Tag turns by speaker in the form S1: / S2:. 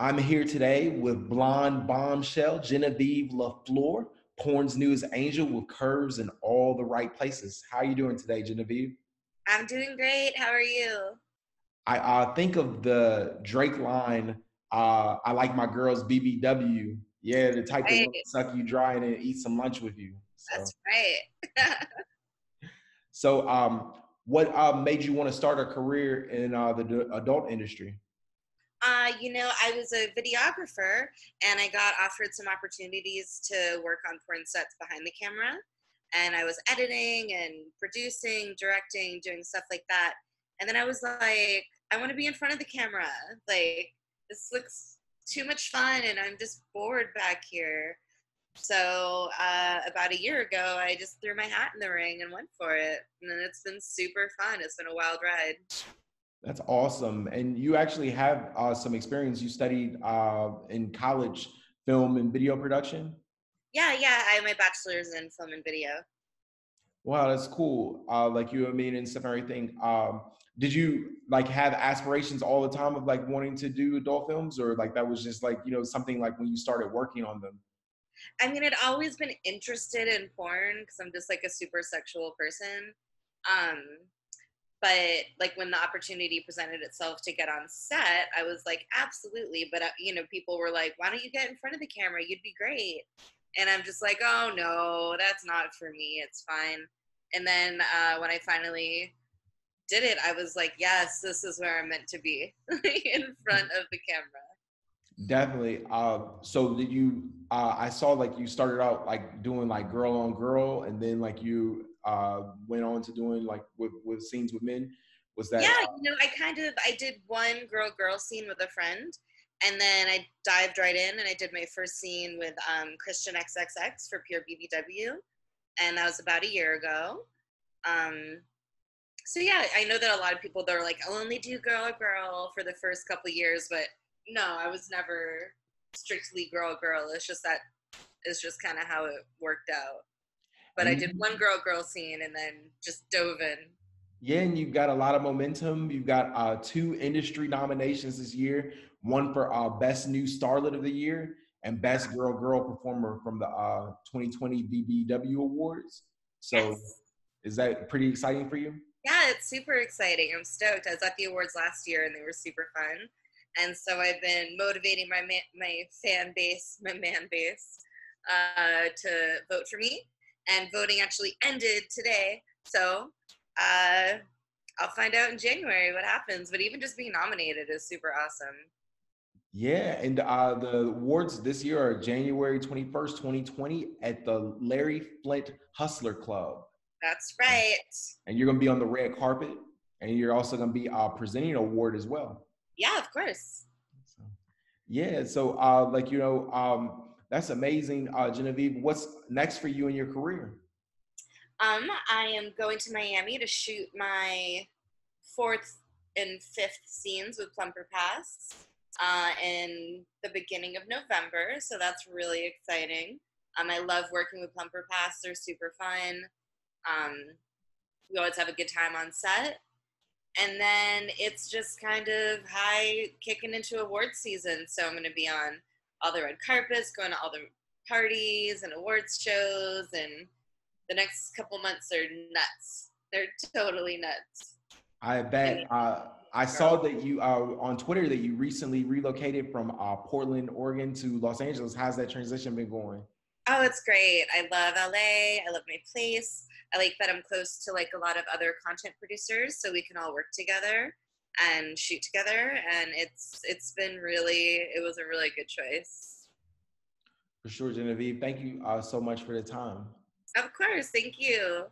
S1: I'm here today with blonde bombshell Genevieve LaFleur, porn's newest angel with curves in all the right places. How are you doing today, Genevieve?
S2: I'm doing great. How are you?
S1: I uh, think of the Drake line, uh, I like my girls BBW. Yeah, the type right. that suck you dry and then eat some lunch with you.
S2: So. That's right.
S1: so, um, what uh, made you want to start a career in uh, the adult industry?
S2: Uh, you know, I was a videographer and I got offered some opportunities to work on porn sets behind the camera. And I was editing and producing, directing, doing stuff like that. And then I was like, I want to be in front of the camera. Like, this looks too much fun and I'm just bored back here. So uh, about a year ago, I just threw my hat in the ring and went for it. And then it's been super fun. It's been a wild ride.
S1: That's awesome. And you actually have uh, some experience. You studied uh, in college film and video production?
S2: Yeah, yeah. I have my bachelor's in film and video.
S1: Wow, that's cool. Uh, like you, I mean, and stuff and everything. Um, did you like have aspirations all the time of like wanting to do adult films, or like that was just like you know something like when you started working on them?
S2: I mean, I'd always been interested in porn because I'm just like a super sexual person. Um, but like when the opportunity presented itself to get on set i was like absolutely but uh, you know people were like why don't you get in front of the camera? You'd be great. And i'm just like oh no that's not for me it's fine. And then uh, when i finally did it i was like yes this is where i'm meant to be in front of the camera.
S1: Definitely uh, so did you uh, i saw like you started out like doing like girl on girl and then like you uh, went on to doing like with, with scenes with men? Was that?
S2: Yeah, you know, I kind of I did one girl girl scene with a friend, and then I dived right in and I did my first scene with um, Christian XXX for Pure BBW, and that was about a year ago. Um, so yeah, I know that a lot of people they're like, I'll only do girl girl for the first couple years, but no, I was never strictly girl girl. It's just that it's just kind of how it worked out. But I did mm-hmm. one girl girl scene and then just dove in.
S1: Yeah, and you've got a lot of momentum. You've got uh, two industry nominations this year one for uh, Best New Starlet of the Year and Best Girl Girl Performer from the uh, 2020 BBW Awards. So, yes. is that pretty exciting for you?
S2: Yeah, it's super exciting. I'm stoked. I was at the awards last year and they were super fun. And so I've been motivating my man, my fan base, my man base, uh, to vote for me and voting actually ended today. So uh, I'll find out in January what happens. But even just being nominated is super awesome.
S1: Yeah, and uh, the awards this year are January 21st, 2020 at the Larry Flynt Hustler Club.
S2: That's right.
S1: And you're going to be on the red carpet, and you're also going to be uh, presenting an award as well.
S2: Yeah, of course.
S1: So, yeah, so uh, like, you know, um, that's amazing, uh, Genevieve. What's next for you in your career?
S2: Um, I am going to Miami to shoot my fourth and fifth scenes with Plumper Pass uh, in the beginning of November. So that's really exciting. Um, I love working with Plumper Pass. They're super fun. Um, we always have a good time on set. And then it's just kind of high kicking into award season. So I'm going to be on all the red carpets, going to all the parties and awards shows, and the next couple months are nuts. They're totally nuts.
S1: I bet. Uh, I saw that you uh, on Twitter that you recently relocated from uh, Portland, Oregon to Los Angeles. How's that transition been going?
S2: Oh, it's great. I love LA. I love my place. I like that I'm close to like a lot of other content producers, so we can all work together and shoot together and it's it's been really it was a really good choice.
S1: For sure genevieve. Thank you uh, so much for the time.
S2: Of course. Thank you